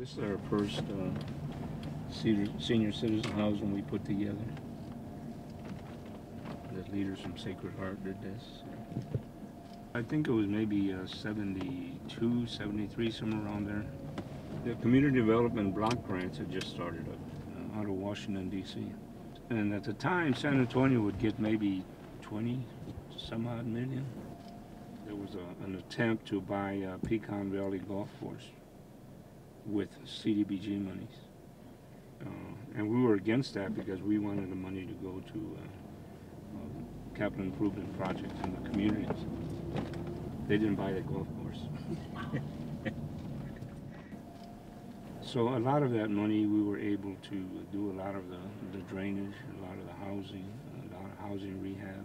This is our first uh, senior, senior citizen housing we put together. The leaders from Sacred Heart did this. I think it was maybe uh, 72, 73, somewhere around there. The community development block grants had just started up uh, out of Washington, D.C. And at the time, San Antonio would get maybe 20 some odd million. There was a, an attempt to buy uh, Pecan Valley Golf Course with CDBG monies. Uh, and we were against that because we wanted the money to go to uh, uh, capital improvement projects in the communities. They didn't buy the golf course. so a lot of that money we were able to do a lot of the, the drainage, a lot of the housing, a lot of housing rehab.